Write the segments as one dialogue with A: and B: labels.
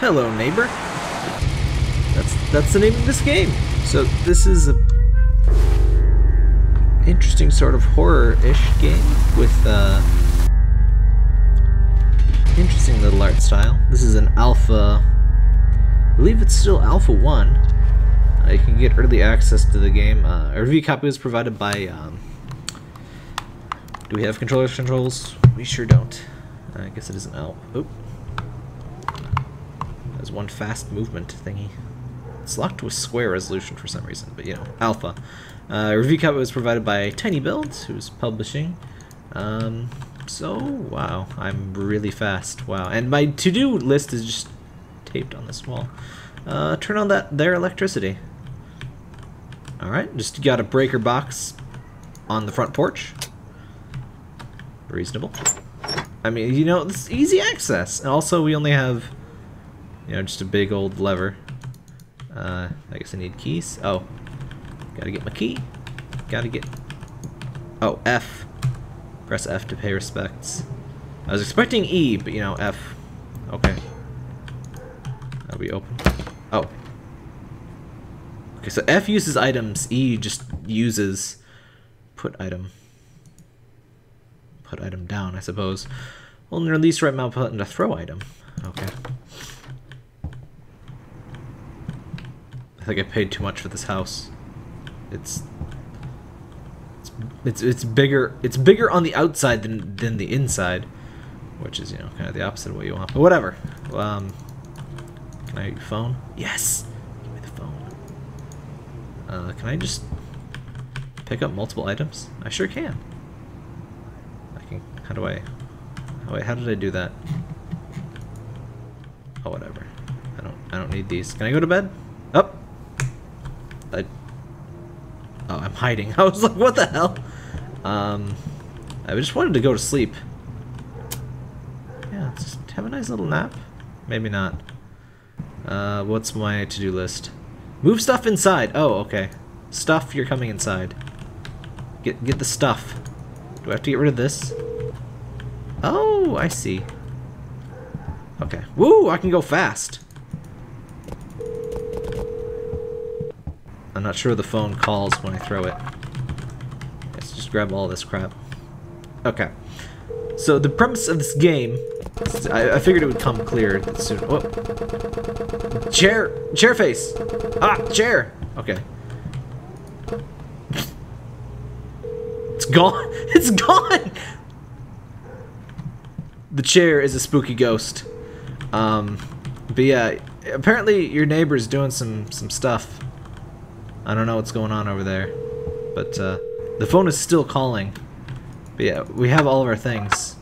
A: Hello, neighbor. That's that's the name of this game. So this is a interesting sort of horror-ish game with uh, interesting little art style. This is an alpha. I believe it's still alpha one. Uh, you can get early access to the game. Uh, a review copy was provided by. Um, do we have controllers controls? We sure don't. I guess it isn't out. Oop. There's one fast movement thingy. It's locked to a square resolution for some reason, but you know, alpha. Uh, review copy was provided by Tiny Builds, who's publishing. Um, so, wow, I'm really fast. Wow, and my to-do list is just taped on this wall. Uh, turn on that their electricity. Alright, just got a breaker box on the front porch. Reasonable. I mean, you know, it's easy access. And also, we only have, you know, just a big old lever. Uh, I guess I need keys. Oh, gotta get my key. Gotta get... Oh, F. Press F to pay respects. I was expecting E, but, you know, F. Okay. That'll be open. Oh. Okay, so F uses items, E just uses put item put item down, I suppose. Well, and release right mouse button to throw item. Okay. I think I paid too much for this house. It's it's it's, it's bigger it's bigger on the outside than than the inside, which is you know kind of the opposite of what you want. But whatever. Um, can I phone? Yes. Give me the phone. Uh, can I just pick up multiple items? I sure can. I can. How do I... Oh wait, how did I do that? Oh, whatever. I don't I don't need these. Can I go to bed? Up! Oh. I... Oh, I'm hiding. I was like, what the hell? Um... I just wanted to go to sleep. Yeah, just have a nice little nap. Maybe not. Uh, what's my to-do list? Move stuff inside! Oh, okay. Stuff, you're coming inside. Get, get the stuff. Do I have to get rid of this? Oh, I see. Okay. Woo, I can go fast. I'm not sure the phone calls when I throw it. Let's just grab all this crap. Okay. So the premise of this game, I, I figured it would come clear soon. Whoa. Chair, chair face. Ah, chair. Okay. It's gone. It's gone the chair is a spooky ghost. Um, but yeah, apparently your neighbor's doing some some stuff. I don't know what's going on over there, but uh, the phone is still calling. But yeah, we have all of our things,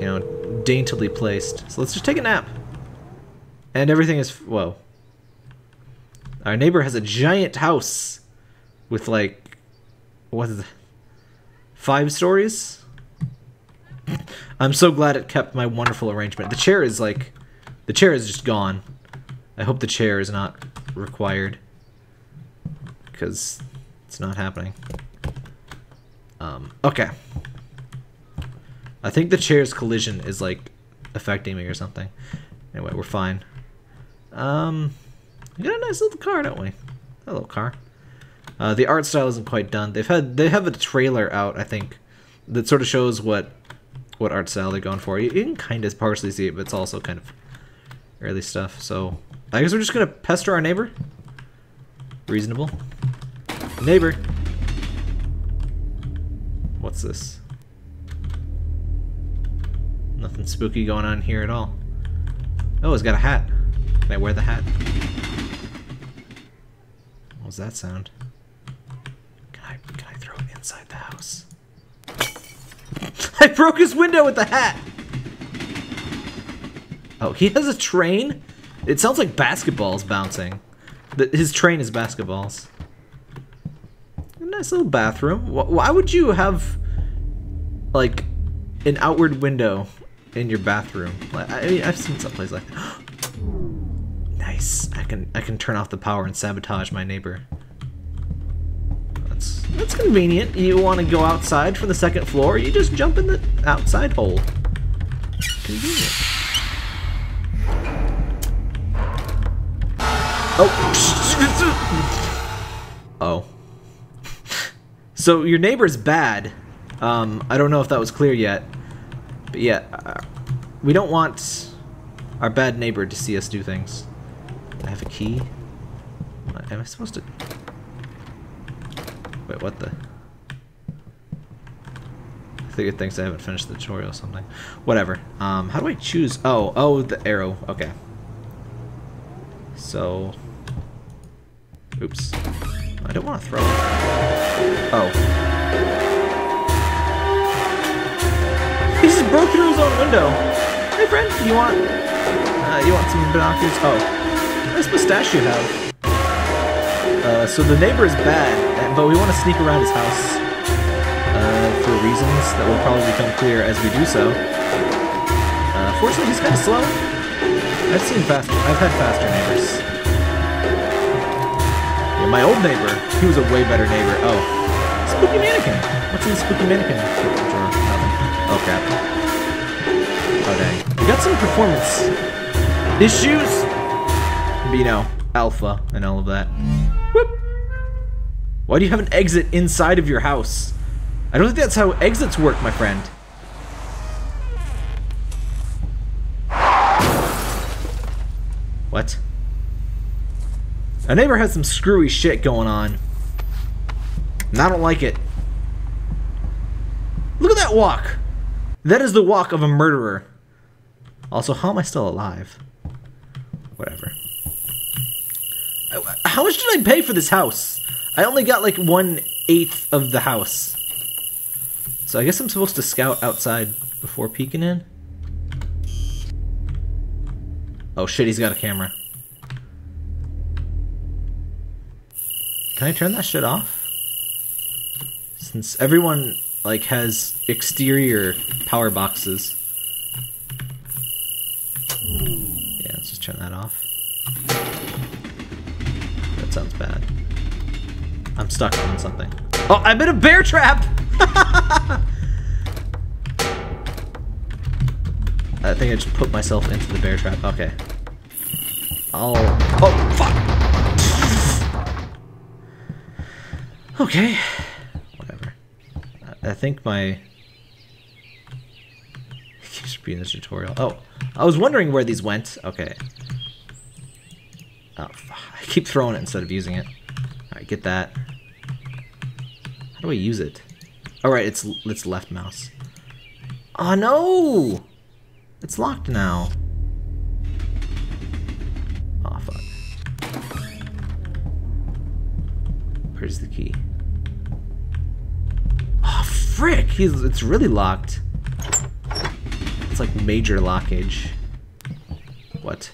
A: you know, daintily placed. So let's just take a nap. And everything is whoa. Our neighbor has a giant house with like what is it? Five stories? I'm so glad it kept my wonderful arrangement. The chair is like, the chair is just gone. I hope the chair is not required. Because it's not happening. Um, okay. I think the chair's collision is like affecting me or something. Anyway, we're fine. Um, we got a nice little car, don't we? A little car. Uh, the art style isn't quite done. They've had they have a trailer out, I think, that sort of shows what what art style they're going for. You, can kind of partially see it, but it's also kind of early stuff. So I guess we're just gonna pester our neighbor. Reasonable. Neighbor. What's this? Nothing spooky going on here at all. Oh, it's got a hat. Can I wear the hat? What was that sound? Can I, can I throw it inside the house? I broke his window with the hat! Oh, he has a train? It sounds like basketballs bouncing. His train is basketballs. Nice little bathroom. Why would you have, like, an outward window in your bathroom? I mean, I've seen some places like that. nice. I can I can turn off the power and sabotage my neighbor. That's that's convenient. You want to go outside from the second floor, you just jump in the outside hole. Convenient. Oh. Oh. So your neighbor's bad. Um, I don't know if that was clear yet. But yeah, uh, we don't want our bad neighbor to see us do things. I have a key? What, am I supposed to... Wait, what the... I think it thinks I haven't finished the tutorial or something. Whatever. Um, how do I choose? Oh, oh, the arrow. Okay. So... Oops. I don't want to throw it. Oh. He just broke through his own window. Hey, friend, you want... Uh, you want some binoculars? Oh. Nice mustache you have. Uh, so the neighbor is bad, but we want to sneak around his house uh, for reasons that will probably become clear as we do so. Uh, fortunately, he's kind of slow. I've seen faster. I've had faster neighbors. My old neighbor, he was a way better neighbor. Oh, spooky mannequin. What's in the spooky mannequin? Oh crap. Oh dang. We got some performance issues. You know, alpha and all of that. Whoop. Why do you have an exit inside of your house? I don't think that's how exits work, my friend. What? A neighbor has some screwy shit going on. And I don't like it. Look at that walk! That is the walk of a murderer. Also, how am I still alive? Whatever. How much did I pay for this house? I only got like one eighth of the house. So I guess I'm supposed to scout outside before peeking in? Oh shit, he's got a camera. Can I turn that shit off? Since everyone, like, has exterior power boxes. Yeah, let's just turn that off. That sounds bad. I'm stuck on something. Oh, I'm in a bear trap! I think I just put myself into the bear trap. Okay. Oh. Oh, Okay. Whatever. I think my... keeps being this tutorial. Oh, I was wondering where these went. Okay. Oh. I keep throwing it instead of using it. Alright, get that. How do I use it? Alright, it's it's left mouse. Oh no! It's locked now. Oh. Where's the key? Frick! He's it's really locked. It's like major lockage. What?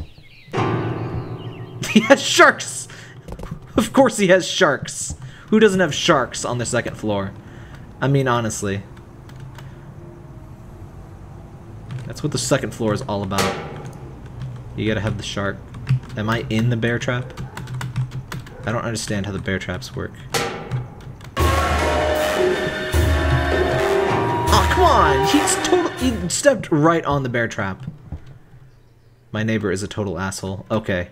A: He has sharks! Of course he has sharks! Who doesn't have sharks on the second floor? I mean, honestly. That's what the second floor is all about. You gotta have the shark. Am I in the bear trap? I don't understand how the bear traps work. Come on! He's totally- he stepped right on the bear trap. My neighbor is a total asshole. Okay.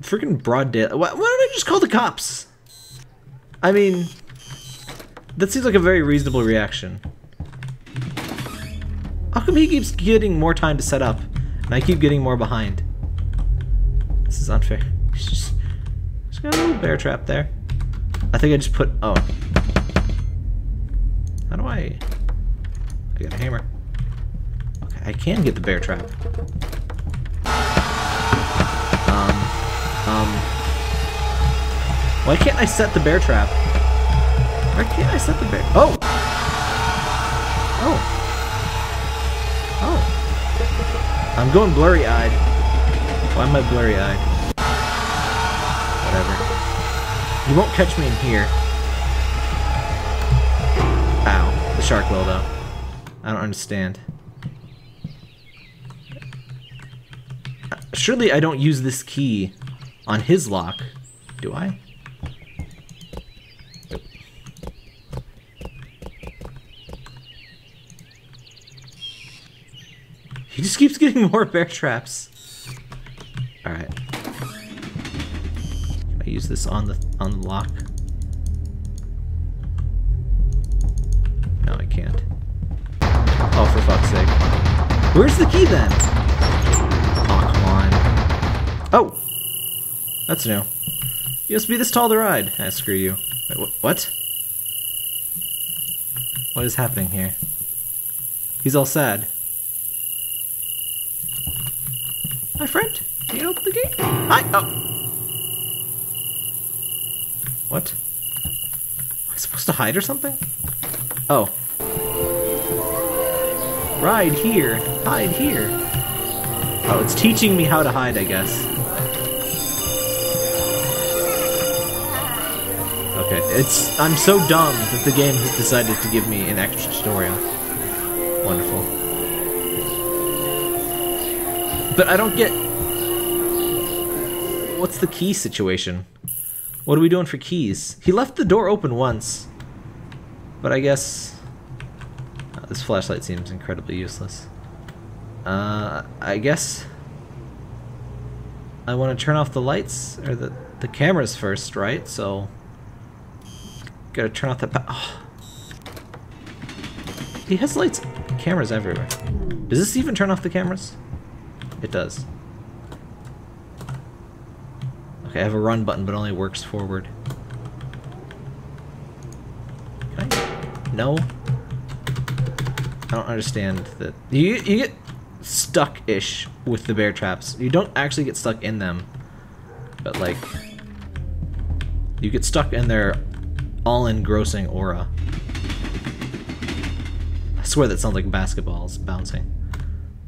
A: Freaking broad day. Why, why don't I just call the cops? I mean, that seems like a very reasonable reaction. How come he keeps getting more time to set up, and I keep getting more behind? This is unfair. Just, just got a little bear trap there. I think I just put... Oh. How do I... I got a hammer. Okay, I can get the bear trap. Um... Um... Why can't I set the bear trap? Why can't I set the bear? Oh! Oh. Oh. I'm going blurry-eyed. Why am I blurry-eyed? Whatever. You won't catch me in here. The shark will, though. I don't understand. Surely I don't use this key on his lock, do I? He just keeps getting more bear traps. Alright. I use this on the on the lock? Where's the key then? Oh, come on. Oh! That's new. You must be this tall to ride. Ah, screw you. Wait, wh what? What is happening here? He's all sad. My friend, can you open the gate? Hi! Oh! What? Am I supposed to hide or something? Oh. Ride here. Hide here. Oh, it's teaching me how to hide, I guess. Okay, it's... I'm so dumb that the game has decided to give me an extra tutorial. Wonderful. But I don't get... What's the key situation? What are we doing for keys? He left the door open once. But I guess... Uh, this flashlight seems incredibly useless. Uh, I guess... I want to turn off the lights, or the, the cameras first, right? So... Gotta turn off the... Oh. He has lights, cameras everywhere. Does this even turn off the cameras? It does. Okay, I have a run button, but only works forward. Can I? No? I don't understand that. You, you get stuck-ish with the bear traps. You don't actually get stuck in them. But, like... You get stuck in their all-engrossing aura. I swear that sounds like basketballs bouncing.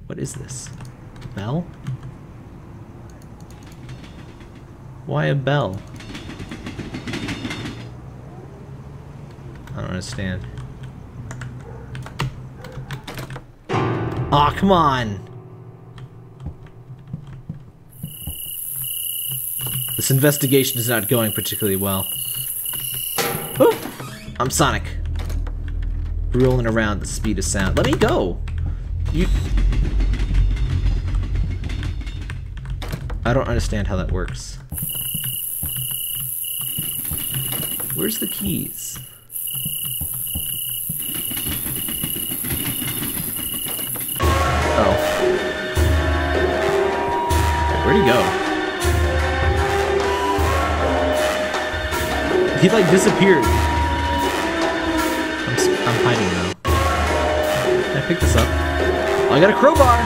A: What is this? Bell? Why a bell? I don't understand. Aw, oh, come on! This investigation is not going particularly well. Oh! I'm Sonic. Rolling around the speed of sound. Let me go! You... I don't understand how that works. Where's the keys? Where'd he go? He like disappeared. I'm, I'm hiding now. Can I pick this up? Oh, I got a crowbar!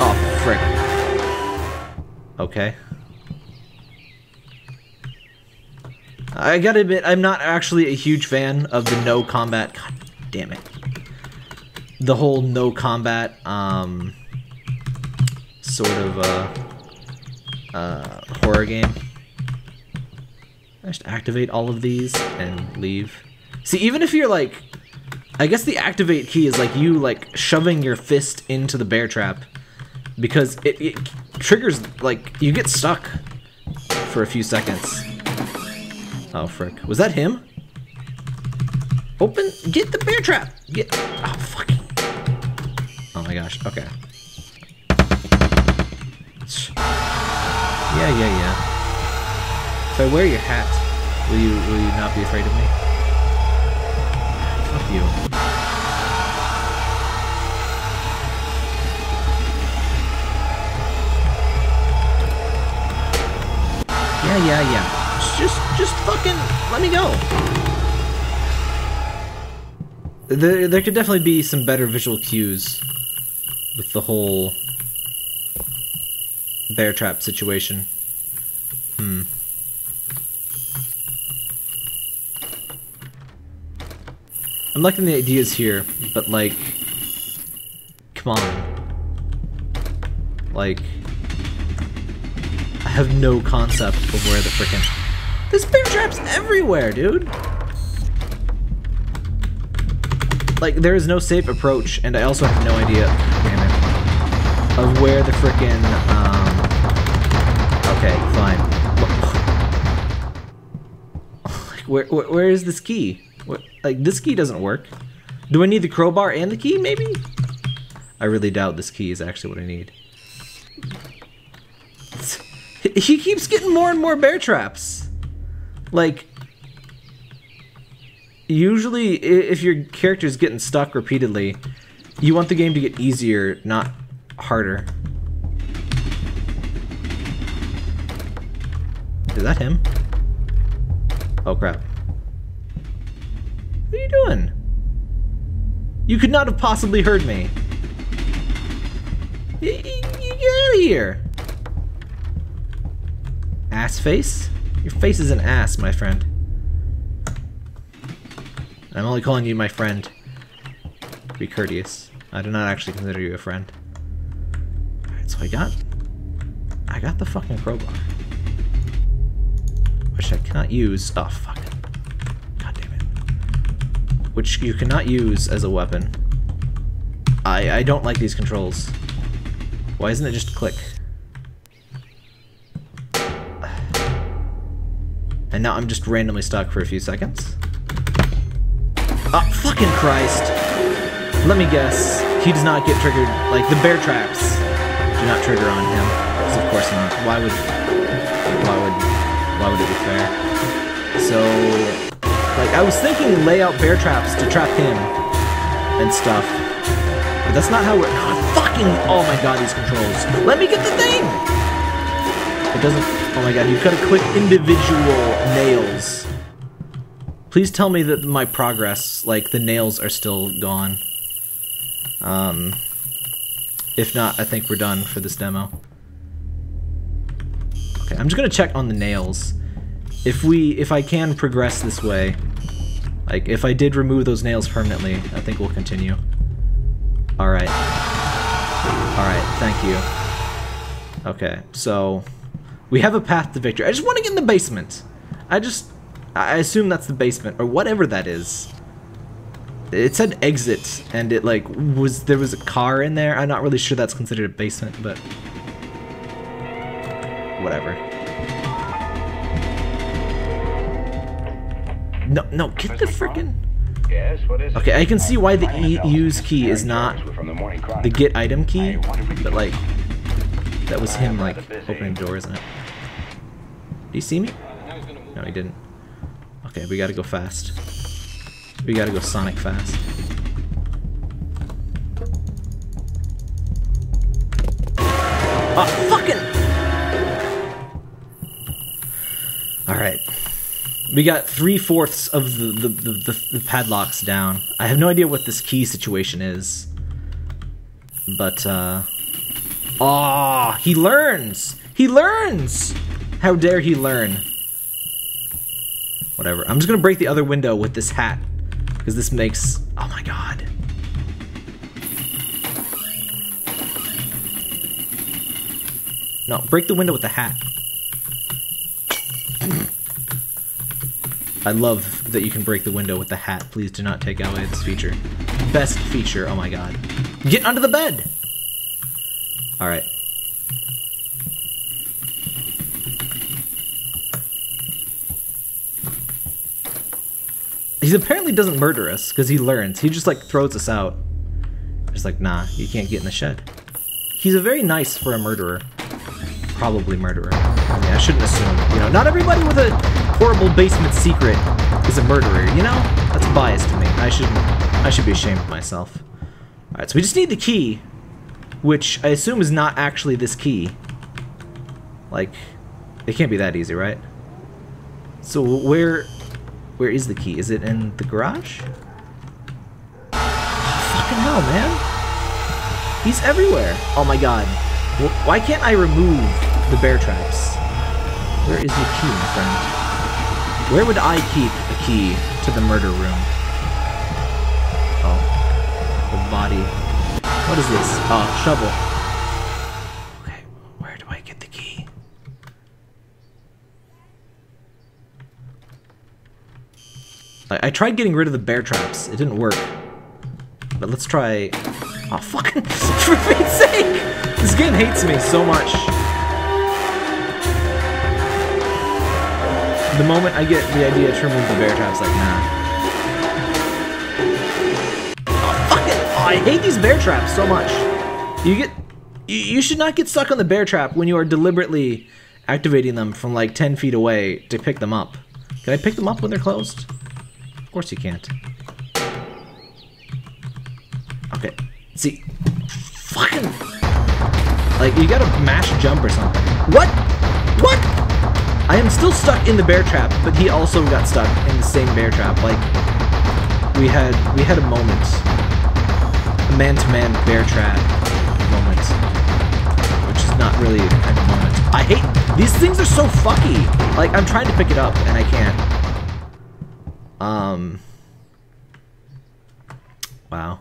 A: Oh, frick. Okay. I gotta admit, I'm not actually a huge fan of the no combat. God damn it. The whole no combat, um, sort of, uh, uh, horror game. I just activate all of these and leave. See, even if you're like, I guess the activate key is like you like shoving your fist into the bear trap because it, it triggers like you get stuck for a few seconds. Oh, frick. Was that him? Open, get the bear trap! Get, oh, fucking. Oh my gosh, okay. Yeah, yeah, yeah. If I wear your hat, will you, will you not be afraid of me? Fuck you. Yeah, yeah, yeah just, just fucking let me go. There, there could definitely be some better visual cues with the whole bear trap situation. Hmm. I'm liking the ideas here, but like, come on. Like, I have no concept of where the frickin' There's bear traps everywhere, dude! Like, there is no safe approach, and I also have no idea, damn it, of where the frickin', um... Okay, fine. where, where, where is this key? What, like, this key doesn't work. Do I need the crowbar and the key, maybe? I really doubt this key is actually what I need. He keeps getting more and more bear traps. Like, usually if your character's getting stuck repeatedly, you want the game to get easier, not harder. Is that him? Oh crap. What are you doing? You could not have possibly heard me. Y get out of here. Ass face? Your face is an ass, my friend. I'm only calling you my friend. Be courteous. I do not actually consider you a friend. Alright, so I got... I got the fucking crowbar. Which I cannot use... Oh, fuck. God damn it. Which you cannot use as a weapon. I, I don't like these controls. Why isn't it just click? And now I'm just randomly stuck for a few seconds. Oh, fucking Christ. Let me guess. He does not get triggered. Like, the bear traps do not trigger on him. Because of course not. Why would... Why would... Why would it be fair? So... Like, I was thinking lay out bear traps to trap him and stuff. But that's not how we're... God, fucking... Oh my god, these controls. Let me get the thing! It doesn't... Oh my god, you've got to click individual nails. Please tell me that my progress, like, the nails are still gone. Um, if not, I think we're done for this demo. Okay, I'm just gonna check on the nails. If we, if I can progress this way, like, if I did remove those nails permanently, I think we'll continue. Alright. Alright, thank you. Okay, so... We have a path to victory. I just want to get in the basement. I just... I assume that's the basement, or whatever that is. It said exit, and it, like, was... There was a car in there. I'm not really sure that's considered a basement, but... Whatever. No, no, get the freaking...
B: Yes, what is
A: Okay, I can see why the E use key is not the get item key, but like, that was him like opening doors in it. Did he see me? No, he didn't. Okay, we gotta go fast. We gotta go Sonic fast. Oh, We got three-fourths of the, the, the, the, the padlocks down. I have no idea what this key situation is. But, uh... Oh, he learns! He learns! How dare he learn? Whatever. I'm just gonna break the other window with this hat. Because this makes... Oh my god. No, break the window with the hat. I love that you can break the window with the hat. Please do not take away this feature. Best feature, oh my god. Get under the bed! Alright. He apparently doesn't murder us, because he learns. He just, like, throws us out. Just like, nah, you can't get in the shed. He's a very nice for a murderer. Probably murderer. I mean, I shouldn't assume. You know, not everybody with a horrible basement secret is a murderer, you know? That's biased to me. I shouldn't... I should be ashamed of myself. Alright, so we just need the key which I assume is not actually this key. Like, it can't be that easy, right? So where, where is the key? Is it in the garage? fucking hell, man. He's everywhere. Oh my god. Why can't I remove the bear traps? Where is the key, my friend? Where would I keep a key to the murder room? Oh. The body what is this? Oh, shovel. Okay, where do I get the key? I, I tried getting rid of the bear traps. It didn't work. But let's try... Oh, fucking... For Fate's sake! This game hates me so much. The moment I get the idea to remove the bear traps, like, nah. I hate these bear traps so much. You get, you should not get stuck on the bear trap when you are deliberately activating them from like 10 feet away to pick them up. Can I pick them up when they're closed? Of course you can't. Okay. See. Fucking. Like, you gotta mash jump or something. What? What? I am still stuck in the bear trap, but he also got stuck in the same bear trap. Like, we had we had a moment, a man-to-man -man bear trap moment, which is not really the kind of moment. I hate these things are so fucky. Like, I'm trying to pick it up and I can't. Um. Wow.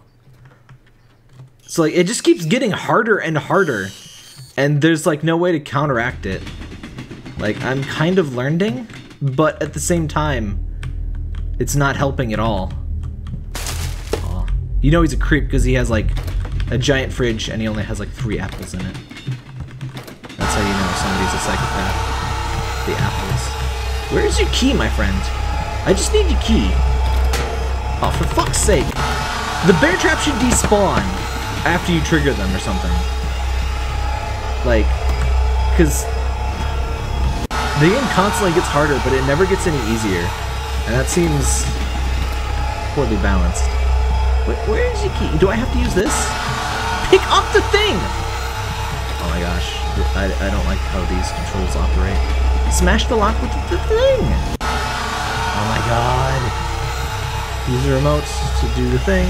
A: So like it just keeps getting harder and harder, and there's like no way to counteract it. Like I'm kind of learning, but at the same time, it's not helping at all. Aw. You know he's a creep because he has like a giant fridge and he only has like three apples in it. That's how you know somebody's a psychopath. The apples. Where's your key, my friend? I just need your key. Oh, for fuck's sake. The bear trap should despawn after you trigger them or something. Like, because the game constantly gets harder, but it never gets any easier. And that seems poorly balanced. Wait, where is key? Do I have to use this? Pick up the thing! Oh my gosh. I, I don't like how these controls operate. Smash the lock with the thing! Oh my god. Use the remote to do the thing.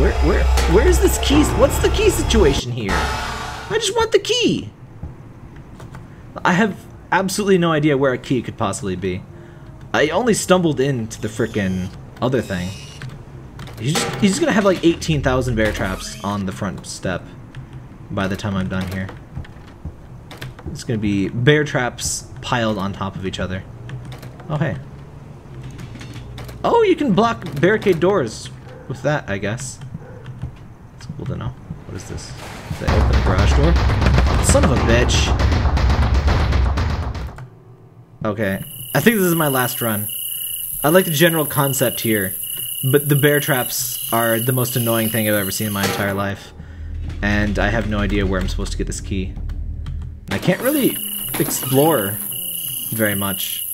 A: Where, where, where is this key? What's the key situation here? I just want the key. I have absolutely no idea where a key could possibly be. I only stumbled into the frickin' other thing. He's just, he's just gonna have like 18,000 bear traps on the front step by the time I'm done here. It's gonna be bear traps piled on top of each other. Oh, hey. Oh, you can block barricade doors with that, I guess. It's cool to know. What is this? Did I open the garage door? Son of a bitch. Okay. I think this is my last run. I like the general concept here, but the bear traps are the most annoying thing I've ever seen in my entire life. And I have no idea where I'm supposed to get this key. I can't really explore very much.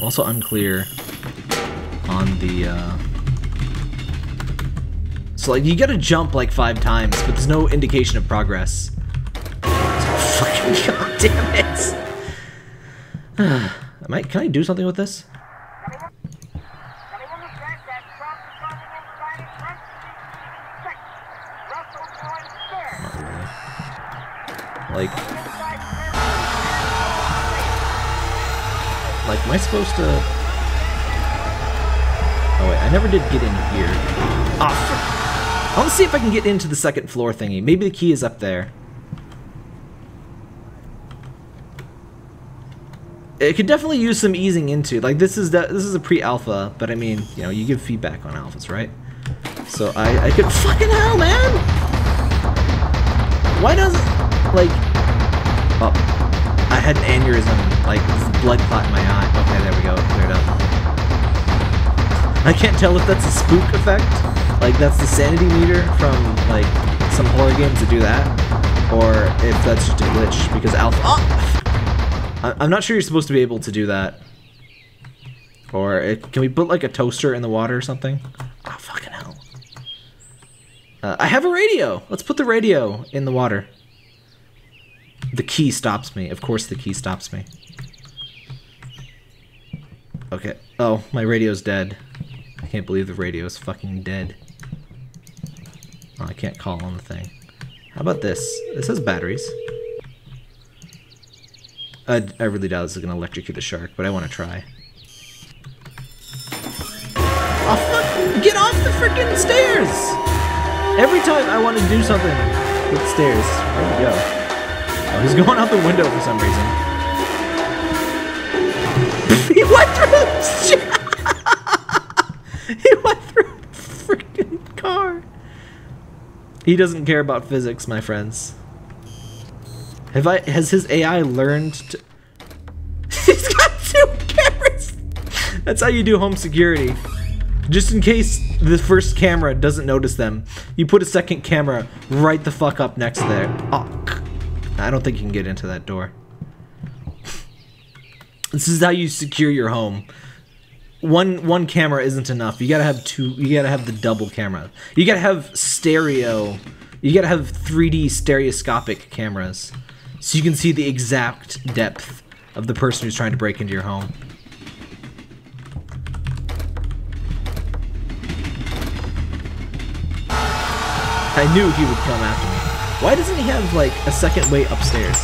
A: Also unclear on the, uh... So, like, you gotta jump, like, five times, but there's no indication of progress. God damn it! Am I, can I do something with this? Like... Like, am I supposed to... Oh wait, I never did get in here. Ah, oh, I want to see if I can get into the second floor thingy. Maybe the key is up there. It could definitely use some easing into. Like this is the, this is a pre-alpha, but I mean, you know, you give feedback on alphas, right? So I I could fucking hell, man. Why doesn't like? Oh, I had an aneurysm, like blood clot in my eye. Okay, there we go, cleared up. I can't tell if that's a spook effect, like that's the sanity meter from like some horror games that do that, or if that's just a glitch because alpha. Oh! I'm not sure you're supposed to be able to do that. Or it, can we put like a toaster in the water or something? Oh, fucking hell. Uh, I have a radio. Let's put the radio in the water. The key stops me. Of course the key stops me. Okay. Oh, my radio's dead. I can't believe the radio is fucking dead. Oh, I can't call on the thing. How about this? This has batteries. I, I really doubt this is going to electrocute the shark, but I want to try. Oh, fuck! Get off the freaking stairs! Every time I want to do something with stairs. Where'd he go? Oh, he's going out the window for some reason. he went through He went through the freaking car! He doesn't care about physics, my friends. Have I? Has his AI learned to? He's got two cameras. That's how you do home security. Just in case the first camera doesn't notice them. You put a second camera right the fuck up next there. Oh, I don't think you can get into that door. This is how you secure your home. One one camera isn't enough. You gotta have two. You gotta have the double camera. You gotta have stereo. You gotta have 3D stereoscopic cameras, so you can see the exact depth of the person who's trying to break into your home. I knew he would come after me. Why doesn't he have, like, a second way upstairs?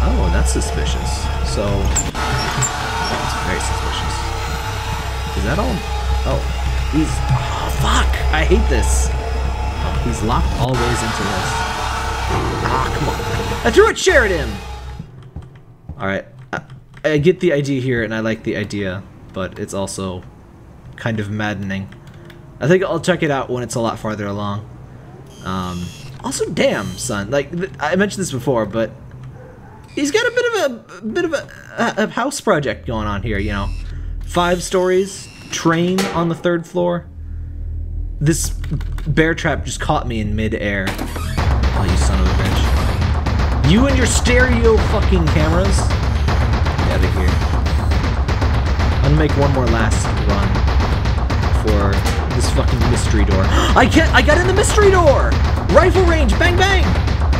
A: Oh, that's suspicious. So... That's very suspicious. Is that all? Oh. He's... Oh, fuck! I hate this! Oh, he's locked all ways into this. Ah, come on. I threw at him! Alright. I, I get the idea here, and I like the idea, but it's also kind of maddening. I think I'll check it out when it's a lot farther along. Um, also, damn, son. Like I mentioned this before, but he's got a bit of a, a bit of a, a, house project going on here. You know, five stories, train on the third floor. This bear trap just caught me in mid-air. You and your stereo fucking cameras. Get out of here. I'm gonna make one more last run for this fucking mystery door. I can't- I got in the mystery door! Rifle range, bang bang!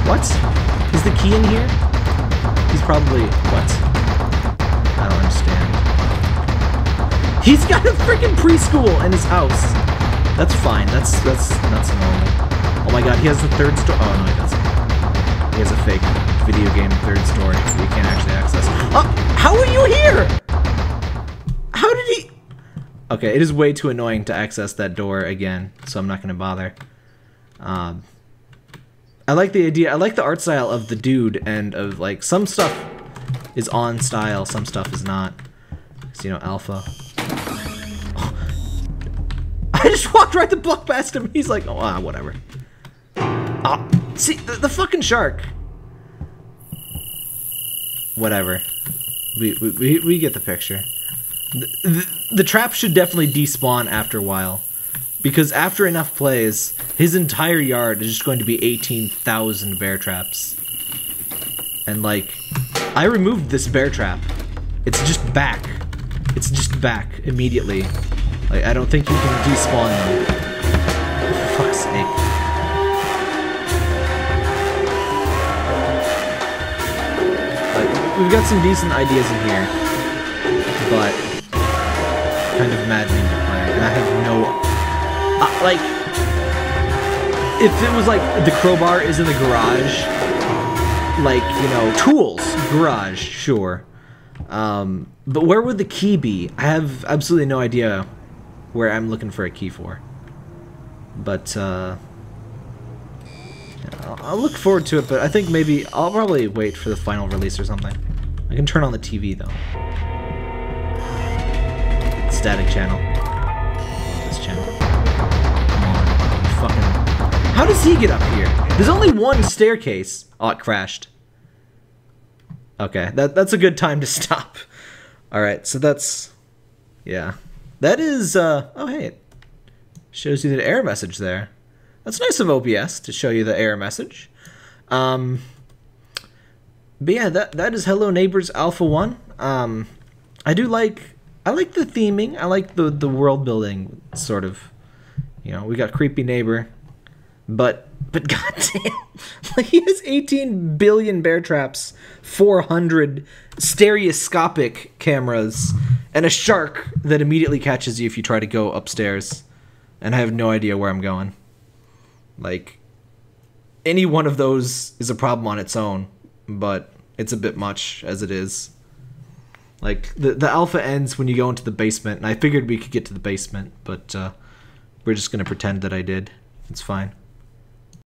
A: What? Is the key in here? He's probably- what? I don't understand. He's got a freaking preschool in his house! That's fine, that's- that's- that's normal. Oh my god, he has the third story- oh no he doesn't. He has a fake video game third story that you can't actually access. Oh, how are you here? How did he- Okay, it is way too annoying to access that door again, so I'm not going to bother. Um, I like the idea, I like the art style of the dude, and of, like, some stuff is on style, some stuff is not. So, you know, alpha. I just walked right the block past him, he's like, oh, ah, whatever. Oh, see, the, the fucking shark. Whatever. We, we, we get the picture. The, the, trap should definitely despawn after a while. Because after enough plays, his entire yard is just going to be 18,000 bear traps. And like, I removed this bear trap. It's just back. It's just back immediately. Like, I don't think you can despawn them. For fuck's sake. We've got some decent ideas in here. But kind of maddening to play, and I have no... Uh, like, if it was like the crowbar is in the garage, like, you know, tools, garage, sure. Um, but where would the key be? I have absolutely no idea where I'm looking for a key for. But, uh... I'll look forward to it, but I think maybe I'll probably wait for the final release or something. I can turn on the TV, though static channel. This channel. Come on. Fucking. How does he get up here? There's only one staircase. Oh, it crashed. Okay, that that's a good time to stop. Alright, so that's yeah. That is uh oh hey it shows you the error message there. That's nice of OBS to show you the error message. Um but yeah, that that is Hello Neighbors Alpha 1. Um I do like I like the theming. I like the the world building sort of. You know, we got creepy neighbor, but but goddamn, like he has 18 billion bear traps, 400 stereoscopic cameras, and a shark that immediately catches you if you try to go upstairs. And I have no idea where I'm going. Like, any one of those is a problem on its own, but it's a bit much as it is. Like the the alpha ends when you go into the basement, and I figured we could get to the basement, but uh, we're just gonna pretend that I did. It's fine.